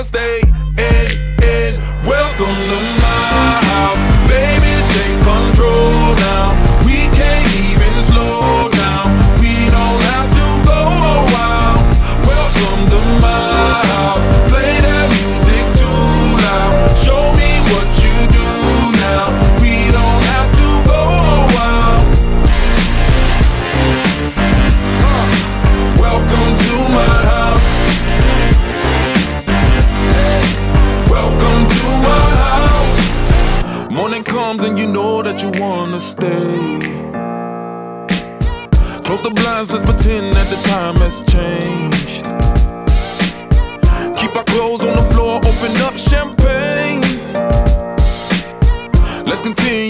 gotta stay. stay. Close the blinds, let's pretend that the time has changed. Keep our clothes on the floor, open up champagne. Let's continue.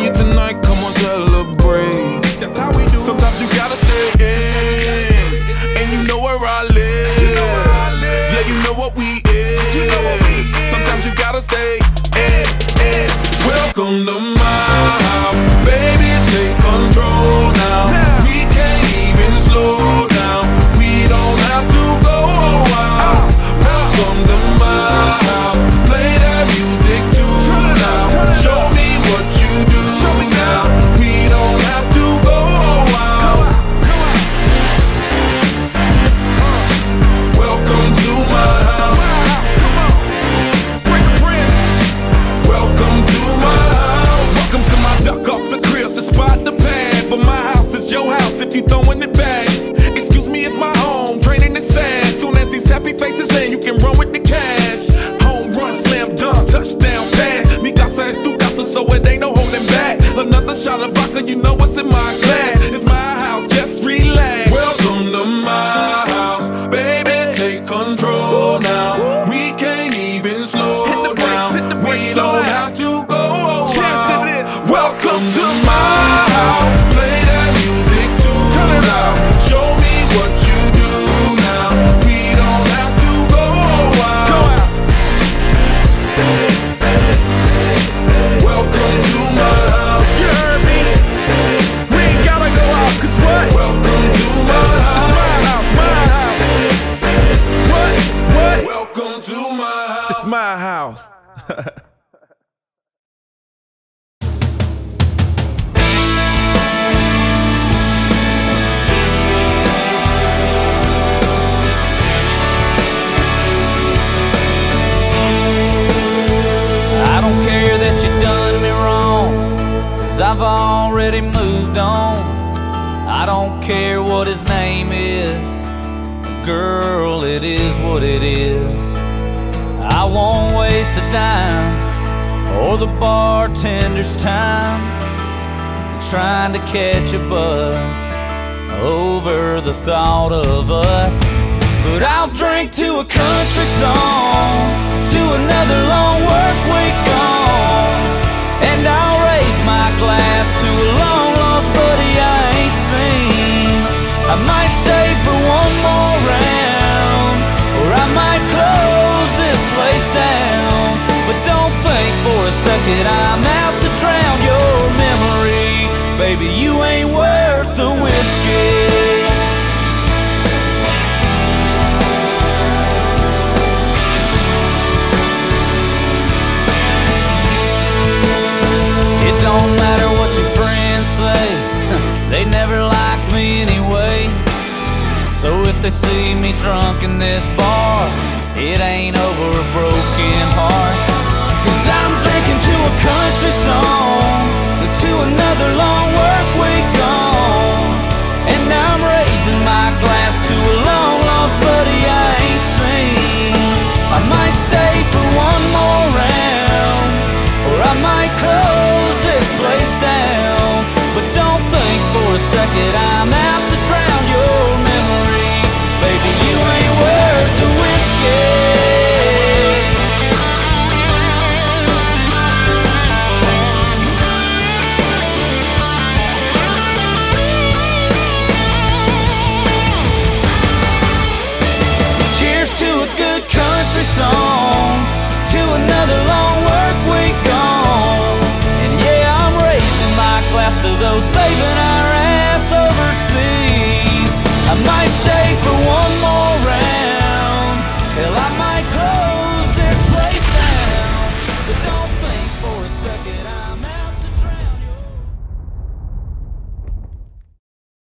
places, man, you can run with the don't care what his name is. Girl, it is what it is. I won't waste a dime Or the bartender's time Trying to catch a buzz Over the thought of us. But I'll drink to a country song To another long work week gone And I'll raise my glass bucket, I'm out to drown your memory. Baby, you ain't worth the whiskey. It don't matter what your friends say, they never liked me anyway. So if they see me drunk in this bar, it ain't over a broken heart. Cause I'm to a country song.